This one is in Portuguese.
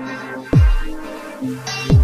Música